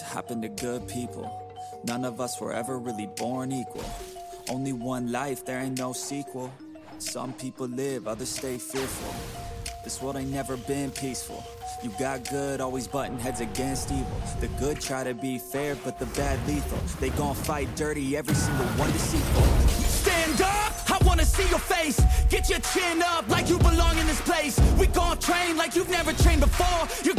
happen to good people. None of us were ever really born equal. Only one life, there ain't no sequel. Some people live, others stay fearful. This world ain't never been peaceful. You got good, always button heads against evil. The good try to be fair, but the bad lethal. They gon' fight dirty, every single one deceitful. Stand up, I wanna see your face Get your chin up like you belong in this place We gon' train like you've never trained before You're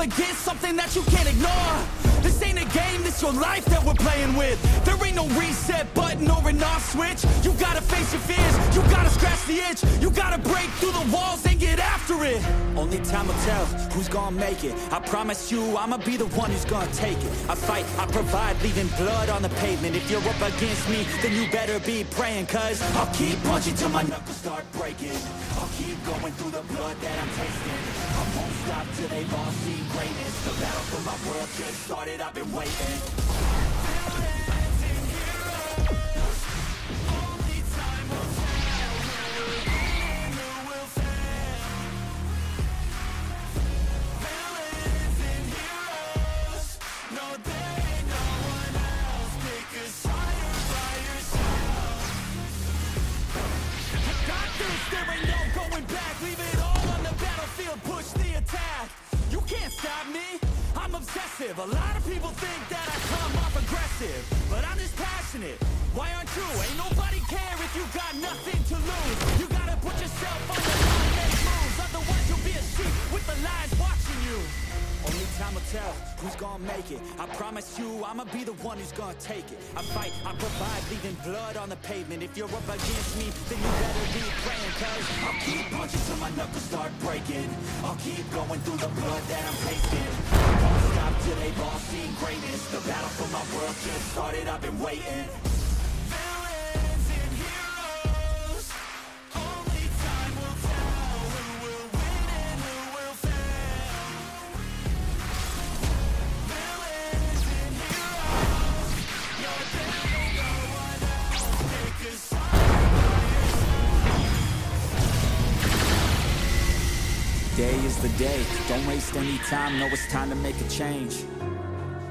against something that you can't ignore. This ain't a game, this your life that we're playing with. There ain't no reset button or an off switch. You gotta face your fears, you gotta scratch the itch. You gotta break through the walls and get after it. Only time will tell who's gonna make it. I promise you, I'ma be the one who's gonna take it. I fight, I provide, leaving blood on the pavement. If you're up against me, then you better be praying, cause I'll keep punching till my knuckles start breaking. I'll keep going through the blood that I'm tasting they've all seen greatness The battle for my world just started, I've been waiting. Got obsessive A lot of people think that I come off aggressive But I'm just passionate, why aren't you? Ain't nobody care if you got tell who's gonna make it. I promise you, I'ma be the one who's gonna take it. I fight, I provide, leaving blood on the pavement. If you're up against me, then you better be praying, cause I'll keep punching till my knuckles start breaking I'll keep going through the blood that I'm tasting I won't stop till they've all seen greatness The battle for my world just started, I've been waiting Day is the day, don't waste any time, know it's time to make a change.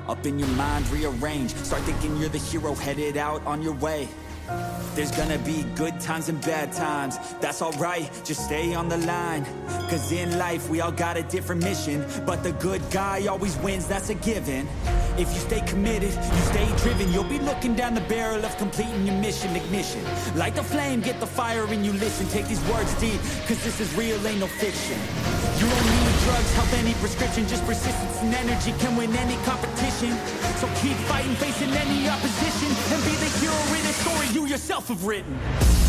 Up in your mind, rearrange, start thinking you're the hero headed out on your way. There's gonna be good times and bad times, that's alright, just stay on the line. Cause in life we all got a different mission, but the good guy always wins, that's a given. If you stay committed, you stay driven, you'll be looking down the barrel of completing your mission, ignition. Light the flame, get the fire and you listen, take these words deep, cause this is real, ain't no fiction. You don't need drugs, help any prescription, just persistence and energy can win any competition. So keep fighting, facing any opposition, and be the story you yourself have written.